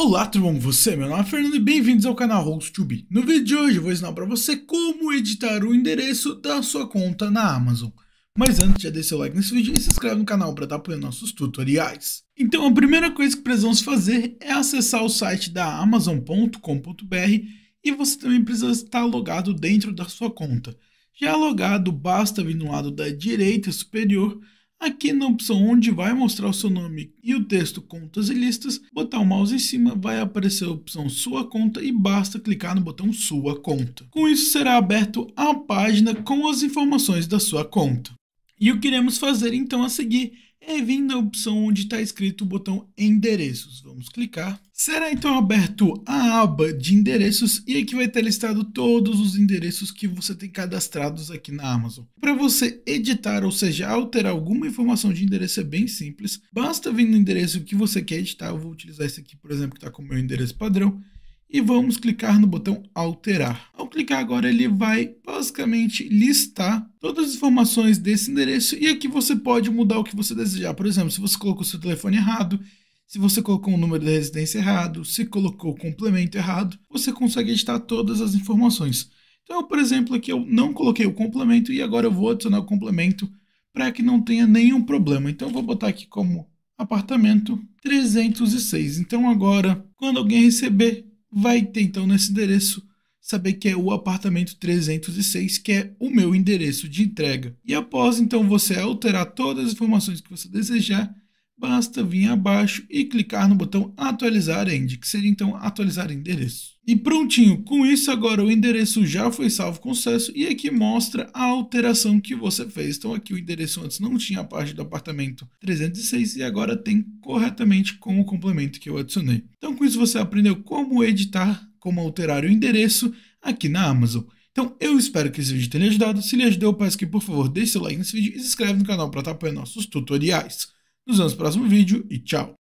Olá, tudo bom você? Meu nome é Fernando e bem-vindos ao canal HostTube. No vídeo de hoje eu vou ensinar para você como editar o endereço da sua conta na Amazon. Mas antes, já deixa o like nesse vídeo e se inscreve no canal para estar apoiando nossos tutoriais. Então a primeira coisa que precisamos fazer é acessar o site da Amazon.com.br e você também precisa estar logado dentro da sua conta. Já logado, basta vir no lado da direita superior Aqui na opção onde vai mostrar o seu nome e o texto contas e listas, botar o mouse em cima vai aparecer a opção sua conta e basta clicar no botão sua conta. Com isso será aberto a página com as informações da sua conta. E o que iremos fazer então a seguir é vir na opção onde está escrito o botão endereços. Vamos clicar. Será então aberto a aba de endereços e aqui vai ter listado todos os endereços que você tem cadastrados aqui na Amazon. Para você editar, ou seja, alterar alguma informação de endereço é bem simples. Basta vir no endereço que você quer editar. Eu vou utilizar esse aqui, por exemplo, que está com o meu endereço padrão e vamos clicar no botão alterar. Clicar agora ele vai basicamente listar todas as informações desse endereço e aqui você pode mudar o que você desejar. Por exemplo, se você colocou seu telefone errado, se você colocou o número da residência errado, se colocou o complemento errado, você consegue editar todas as informações. Então, por exemplo, aqui eu não coloquei o complemento e agora eu vou adicionar o complemento para que não tenha nenhum problema. Então, eu vou botar aqui como apartamento 306. Então, agora, quando alguém receber vai ter então nesse endereço saber que é o apartamento 306, que é o meu endereço de entrega. E após então você alterar todas as informações que você desejar, basta vir abaixo e clicar no botão atualizar end, que seria então atualizar endereço. E prontinho, com isso agora o endereço já foi salvo com sucesso e aqui mostra a alteração que você fez. Então aqui o endereço antes não tinha a parte do apartamento 306 e agora tem corretamente com o complemento que eu adicionei. Então com isso você aprendeu como editar, como alterar o endereço aqui na Amazon. Então eu espero que esse vídeo tenha ajudado. Se lhe ajudou, peço que por favor deixe seu like nesse vídeo e se inscreve no canal para estar apoiando nossos tutoriais. Nos vemos no próximo vídeo e tchau!